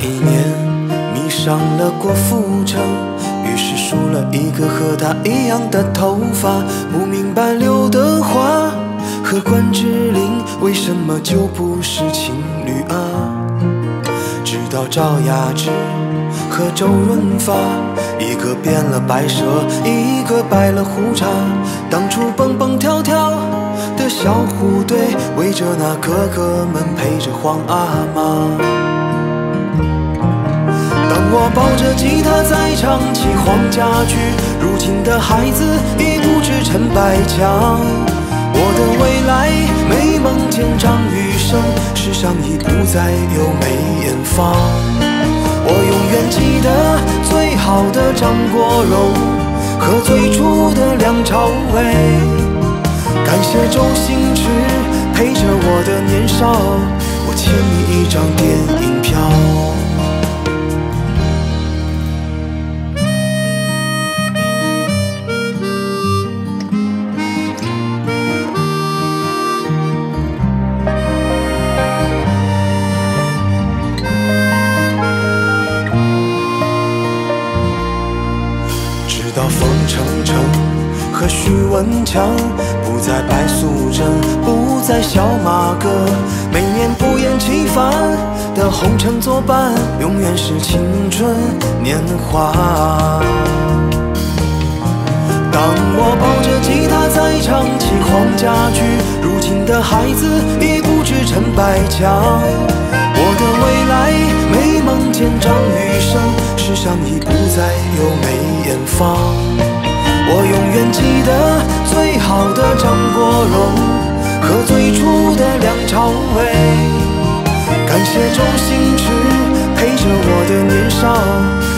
一年迷上了郭富城，于是梳了一个和他一样的头发。不明白刘德华和关之琳为什么就不是情侣啊？直到赵雅芝和周润发，一个变了白蛇，一个白了胡茬。当初蹦蹦跳跳的小虎队，围着那哥哥们陪着皇阿玛。抱着吉他在唱起黄家驹，如今的孩子已不知陈百强。我的未来没梦见张雨生，世上已不再有梅艳芳。我永远记得最好的张国荣和最初的梁朝伟。感谢周星驰陪着我的年少，我欠你一张电影和许文强不再白素贞，不再小马哥，每年不厌其烦的红尘作伴，永远是青春年华。当我抱着吉他在唱起黄家驹，如今的孩子已不知陈百强。我的未来没梦见张雨生，世上已不再有梅艳芳。我永远记得最好的张国荣和最初的梁朝伟，感谢周星驰陪着我的年少。